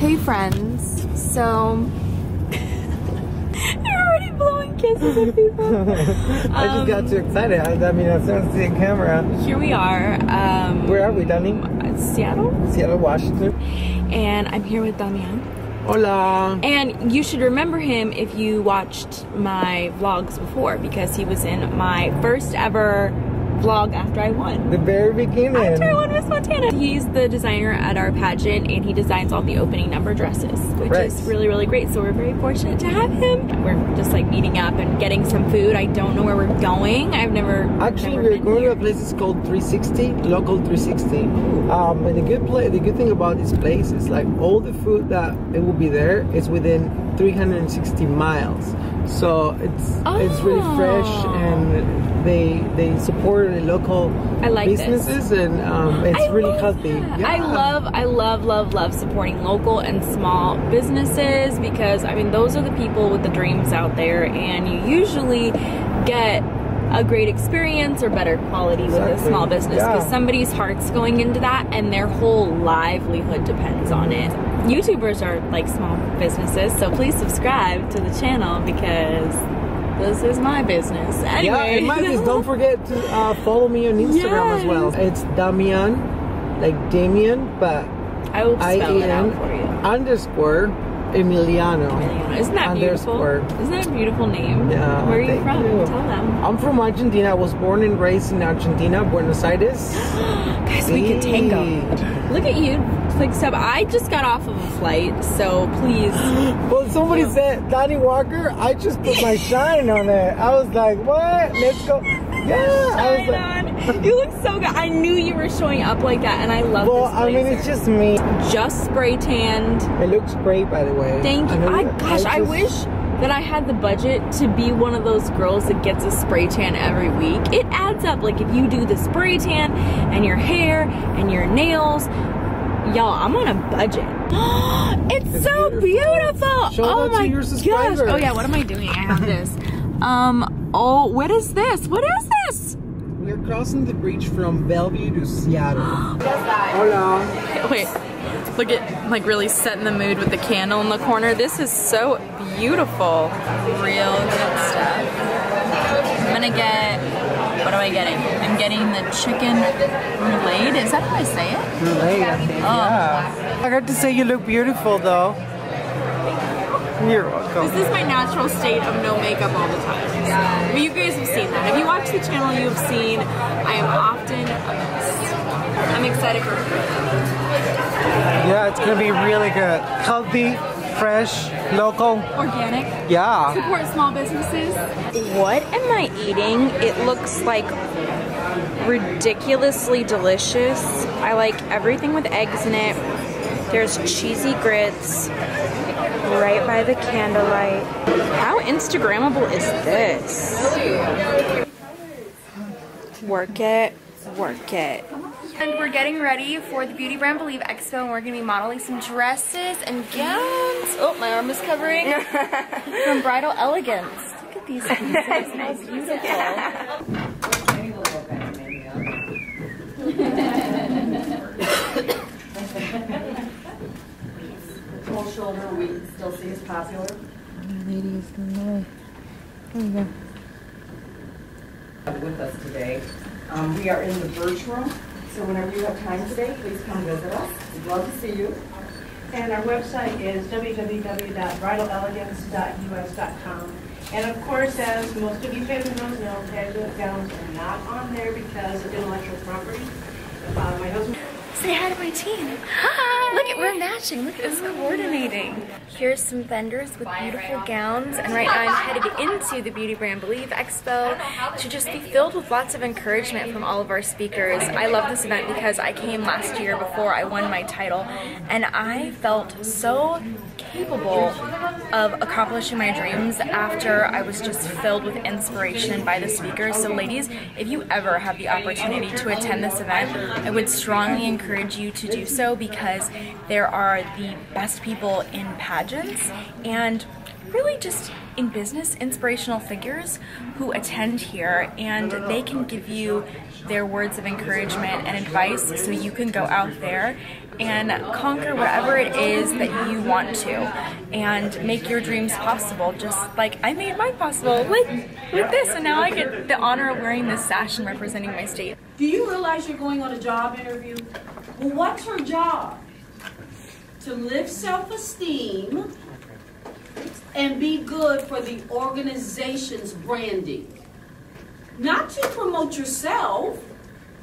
Hey friends, so you're already blowing kisses at people. I just got too excited. I, I mean, I see a camera. Here we are. Um, Where are we, Dani? Seattle, Seattle, Washington. and I'm here with Damian. Hola. And you should remember him if you watched my vlogs before because he was in my first ever vlog after I won. The very beginning. After I won Miss Montana. He's the designer at our pageant and he designs all the opening number dresses, which Right. is really, really great. So we're very fortunate to have him. We're just like meeting up and getting some food. I don't know where we're going. I've never Actually, never we're been going here. to a place that's called 360, local 360. Um, and the good play, the good thing about this place is like all the food that it will be there is within 360 miles. So it's it's really fresh Oh. and they they support the local I like this. businesses and um, it's I really healthy. that. I love, I love, love, love supporting local and small businesses because I mean those are the people with the dreams out there, and you usually get a great experience or better quality with a small business because Yeah. somebody's heart's going into that, and their whole livelihood depends on it. YouTubers are like small businesses, so please subscribe to the channel because this is my business. Anyway, Yeah, and my business, don't forget to uh, follow me on Instagram as well. It's Damian, like Damien, but I will I spell it out for you. underscore Emiliano. Isn't that beautiful? Isn't that a beautiful name? Yeah, Where are you from? you. Tell them. I'm from Argentina. I was born and raised in Argentina, Buenos Aires. Guys, we can tango. Look at you. Like sub. I just got off of a flight, so please. Well, somebody said Dani Walker. I just put my shine on it. I was like, what? Let's go. Yeah, I was Shine like, on. You look so good. I knew you were showing up like that, and I love well. I mean, it's just me. just spray tanned. It looks great, by the way. Thank you. know I gosh, I, just- wish that I had the budget to be one of those girls that gets a spray tan every week. It adds up. Like if you do the spray tan and your hair and your nails, y'all, I'm on a budget. it's, It's so beautiful. beautiful. Show oh my your gosh. Oh yeah, what am I doing? I have this. um. Oh, what is this? What is this? We're crossing the bridge from Bellevue to Seattle. Hola. Wait, look at like really setting the mood with the candle in the corner. This is so beautiful. Real good stuff. I'm gonna get, am I getting? I'm getting the chicken roulade. Is that how I say it? Relay, I think. Oh. Yeah. I got to say you look beautiful, though. You're welcome. This is my natural state of no makeup all the time. But you guys have seen that. If you watch the channel, you have seen I am often. I'm excited for it. Yeah, it's gonna be really good. Healthy, fresh, local. organic. Yeah. support small businesses. What am I eating? It looks like ridiculously delicious. I like everything with eggs in it. There's cheesy grits right by the candlelight. How Instagrammable is this? Work it, work it. And we're getting ready for the Beauty Brand Believe Expo and we're gonna be modeling some dresses and gowns. Oh, my arm is covering. From Bridal Elegance. Look at these pieces, how beautiful. Full shoulder, we still see as popular. Ladies, there we go. With us today. Um, we are in the Birch Room, so whenever you have time today, please come visit us. We'd love to see you. And our website is www.bridalelegance.us.com. And of course, as most of you Filipinos know, casual gowns are not on there because of intellectual property. Uh, my husband Say hi to my team. Hi. At we're matching. Look at us coordinating. Here's some vendors with beautiful gowns, and right now I'm headed into the Beauty Brand Believe Expo to just be filled with lots of encouragement from all of our speakers. I love this event because I came last year before I won my title, and I felt so capable of accomplishing my dreams after I was just filled with inspiration by the speakers. So ladies, if you ever have the opportunity to attend this event, I would strongly encourage you to do so because there are the best people in pageants and really just in business inspirational figures who attend here and they can give you their words of encouragement and advice so you can go out there and conquer whatever it is that you want to and make your dreams possible just like I made mine possible with with this and now I get the honor of wearing this sash and representing my state. Do you realize you're going on a job interview? Well, what's her job? To lift self-esteem and be good for the organization's branding. Not to promote yourself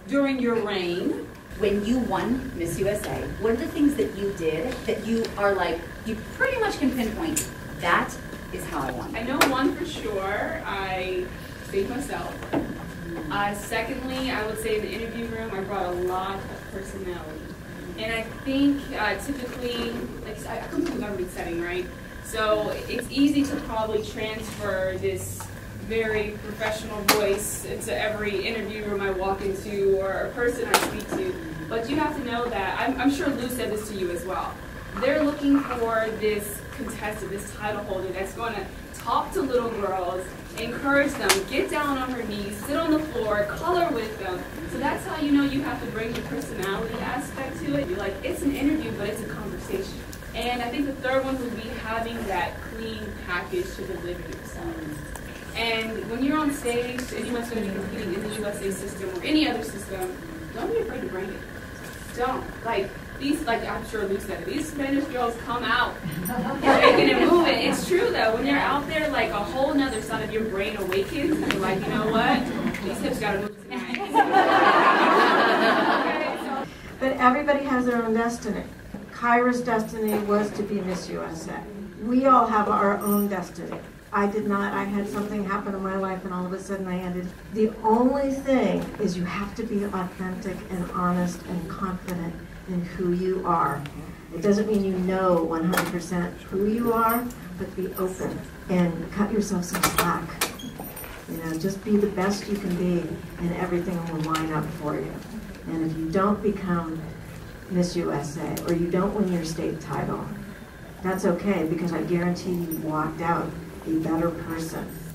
during your reign. When you won Miss USA, what are the things that you did that you are like, you pretty much can pinpoint, that is how I won? I know one for sure. I saved myself. Uh, secondly, I would say in the interview room, I brought a lot of personality. And I think uh, typically, like I come from a government setting, right? So it's easy to probably transfer this very professional voice into every interview room I walk into or a person I speak to. But you have to know that, I'm, I'm sure Lou said this to you as well. They're looking for this contestant, this title holder that's going to talk to little girls, encourage them, get down on her knees, sit on the floor, color with them. So that's how you know you have to bring the personality aspect to it. You're like, it's an interview, but it's a conversation. And I think the third one would be having that clean package to deliver yourself. And when you're on stage, anyone's going to be competing in the USA system or any other system, don't be afraid to bring it. Don't. Like, these, like I'm sure Luke said, these Spanish girls come out shaking and moving. It's true though. When you're out there, like a whole nother side of your brain awakens, and you're like, you know what? These hips gotta move tonight. But everybody has their own destiny. Kara's destiny was to be Miss USA. We all have our own destiny. I did not. I had something happen in my life and all of a sudden I ended. The only thing is you have to be authentic and honest and confident in who you are. It doesn't mean you know 100% who you are, but be open and cut yourself some slack. You know, just be the best you can be and everything will line up for you. And if you don't become Miss USA or you don't win your state title, that's okay because I guarantee you walked out a better person